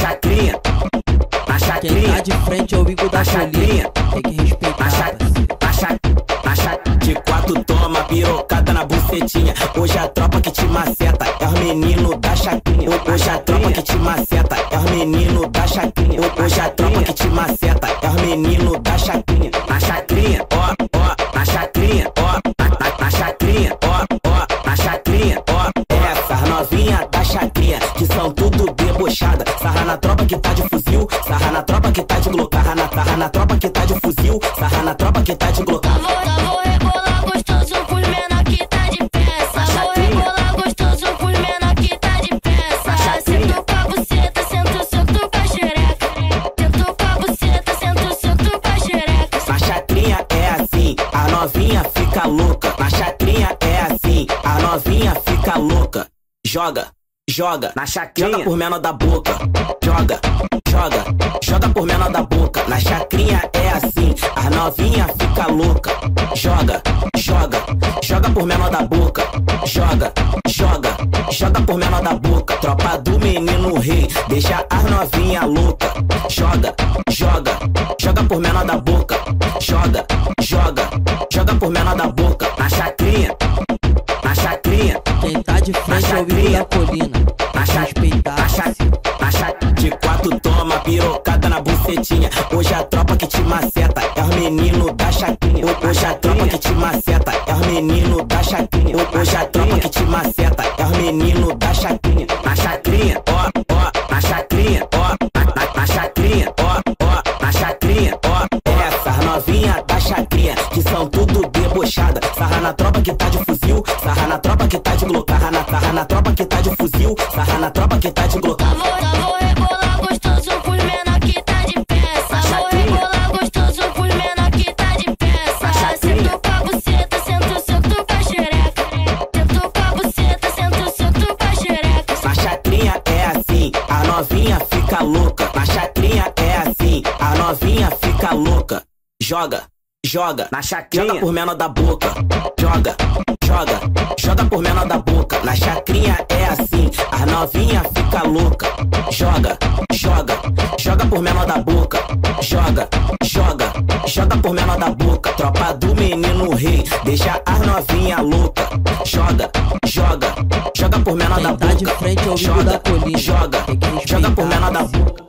chacrinha, na Quem chacrinha, tá de frente é o Igor da chacrinha, Tem que respeitar, na cha- parceiro. na cha- na cha- de quatro toma pirocada na bucetinha. Hoje a tropa que te maceta é os menino da chacrinha. Hoje a tropa que te maceta é os menino da chacrinha. Hoje a tropa que te maceta é os menino da chacrinha. Chacrinha, na tropa que tá de fuzil, sarra na tropa que tá de glock, sarra na, sarra na tropa que tá de fuzil, sarra na tropa que tá de glock. Vou, vou rebolar gostoso pros menor que tá de peça. Vou rebolar gostoso pros menor que tá de peça. Sento com a buceta, sento, sento com a xereca. Sento com a buceta, sento, sento com a xereca. Na chacrinha é assim, a novinha fica louca. Na chacrinha é assim, a novinha fica louca. Joga, joga, na chacrinha. Joga por menor da boca. Joga, joga, joga por menor da boca. Na chacrinha é assim, a novinha fica louca. Joga, joga, joga por menor da boca. Joga, joga, joga por menor da boca. Tropa do menino rei, deixa as novinha louca. Joga, joga, joga por menor da boca. Joga, joga, joga por menor da boca. Respeitar, cha- de quatro toma pirocada na bucetinha. Hoje a tropa que te maceta é os menino da chacrinha. Hoje a tropa que te maceta é os menino da chacrinha. Hoje a tropa que te maceta é os menino da chacrinha. Sarra na tropa que tá de sarra na, sarra na tropa que tá de fuzil, sarra na tropa que tá de glock. Vou, vou rebolar gostoso pros menor que tá de peça. Vou rebolar gostoso pros menor que tá de peça. Sento com a buceta, sento, sento com a xereca. Sento com a buceta, sento, sento com a xereca. Na chacrinha é assim, a novinha fica louca. Na chacrinha é assim, a novinha fica louca. Joga, joga, na chacrinha. Joga por menor da boca. Joga, joga, joga por menor da boca. Na chacrinha é assim, a novinha fica louca. Joga, joga, joga por menor da boca. Joga, joga, joga por menor da boca. Tropa do menino rei, deixa as novinha louca. Joga, joga, joga por menor da tá boca. é joga, joga, joga por menor da boca.